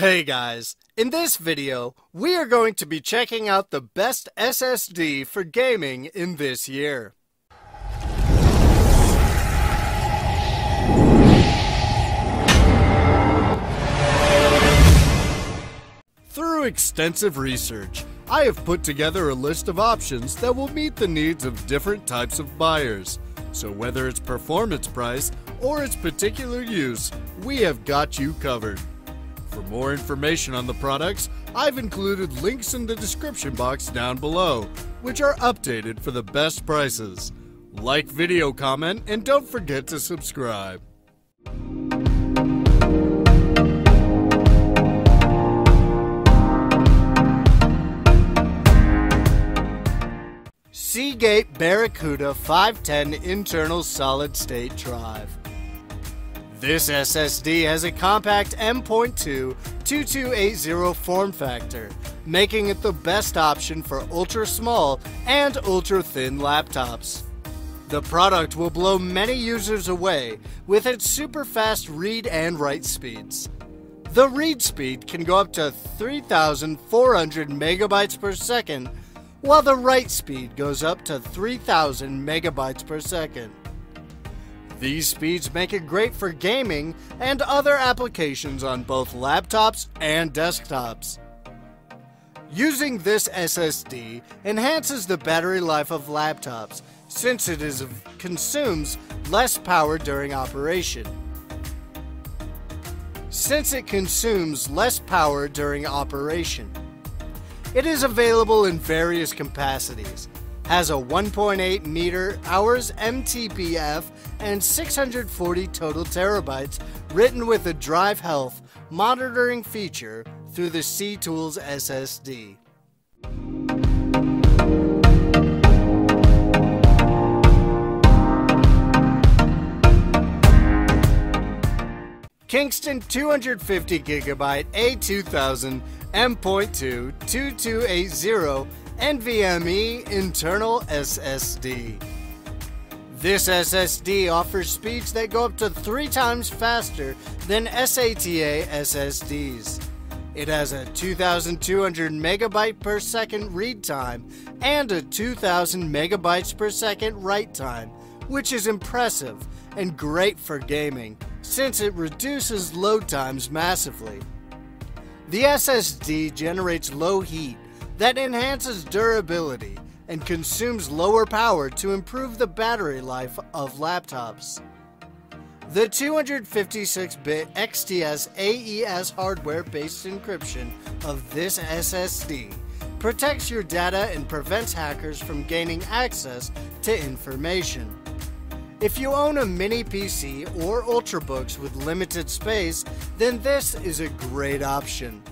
Hey guys, in this video, we are going to be checking out the best SSD for gaming in this year. Through extensive research, I have put together a list of options that will meet the needs of different types of buyers. So whether it's performance price or its particular use, we have got you covered. For more information on the products, I've included links in the description box down below, which are updated for the best prices. Like video comment and don't forget to subscribe. Seagate Barracuda 510 internal solid state drive. This SSD has a compact M.2 2280 form factor, making it the best option for ultra small and ultra thin laptops. The product will blow many users away with its super fast read and write speeds. The read speed can go up to 3,400 megabytes per second, while the write speed goes up to 3,000 megabytes per second. These speeds make it great for gaming and other applications on both laptops and desktops. Using this SSD enhances the battery life of laptops since it is, consumes less power during operation. Since it consumes less power during operation. It is available in various capacities, has a 1.8 meter hours MTBF and 640 total terabytes written with a drive health monitoring feature through the SeaTools SSD. Kingston 250 gigabyte A2000 M.2 2280 NVMe internal SSD. This SSD offers speeds that go up to three times faster than SATA SSDs. It has a 2200 megabyte per second read time and a 2000 megabytes per second write time, which is impressive and great for gaming since it reduces load times massively. The SSD generates low heat that enhances durability and consumes lower power to improve the battery life of laptops. The 256-bit XTS AES hardware-based encryption of this SSD protects your data and prevents hackers from gaining access to information. If you own a mini PC or Ultrabooks with limited space, then this is a great option.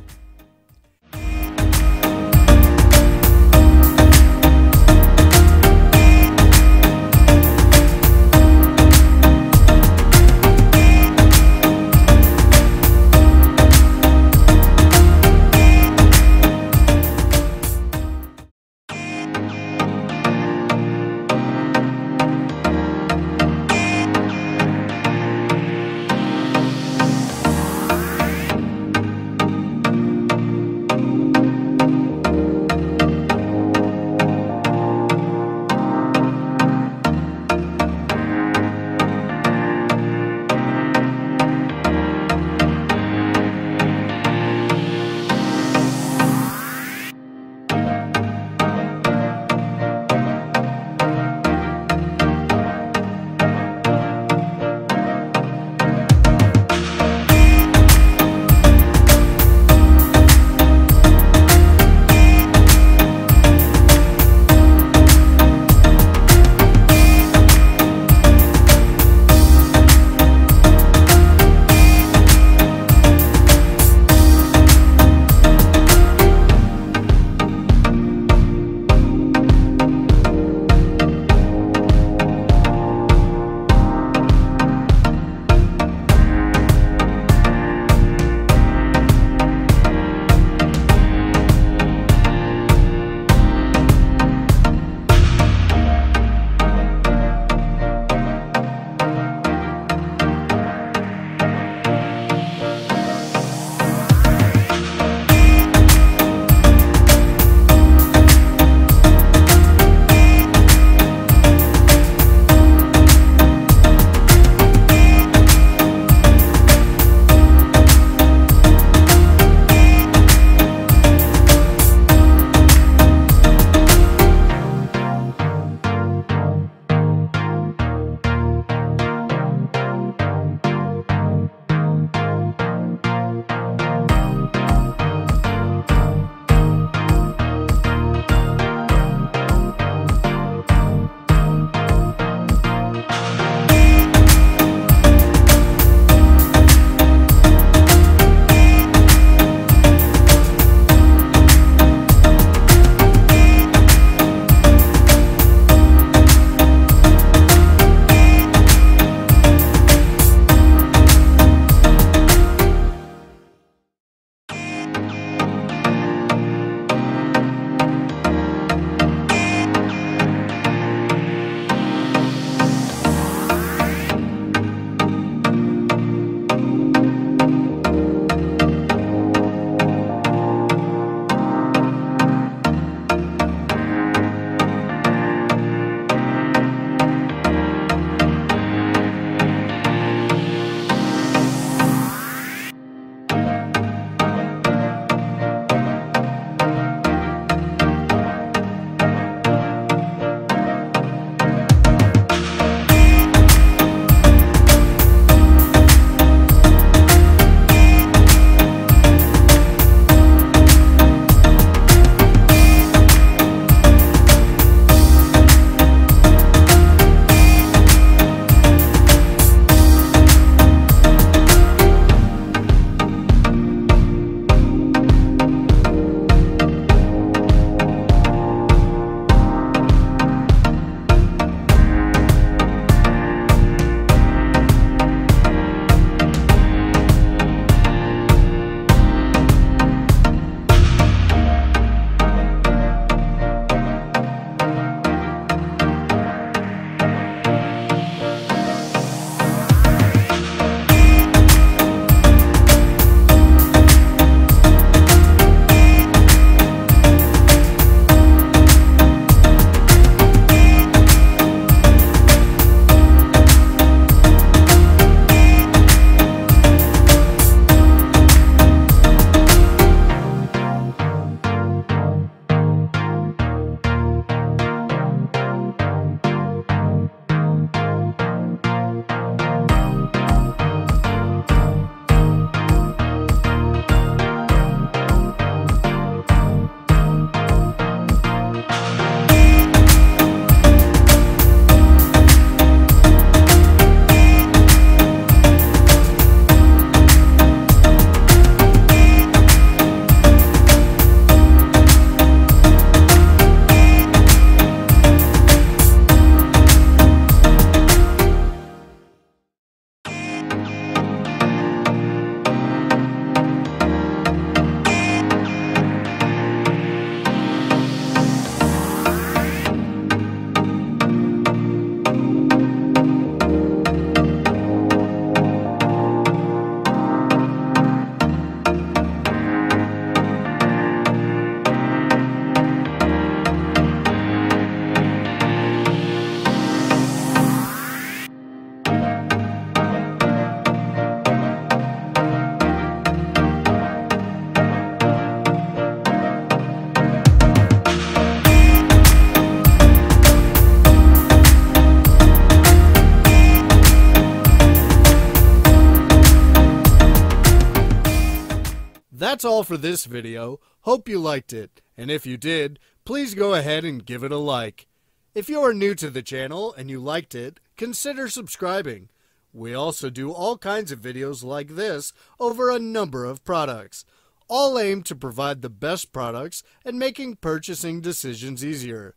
That's all for this video. Hope you liked it. And if you did, please go ahead and give it a like. If you are new to the channel and you liked it, consider subscribing. We also do all kinds of videos like this over a number of products, all aimed to provide the best products and making purchasing decisions easier.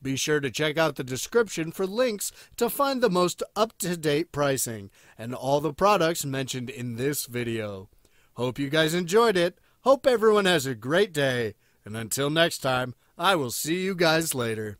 Be sure to check out the description for links to find the most up-to-date pricing and all the products mentioned in this video. Hope you guys enjoyed it. Hope everyone has a great day. And until next time, I will see you guys later.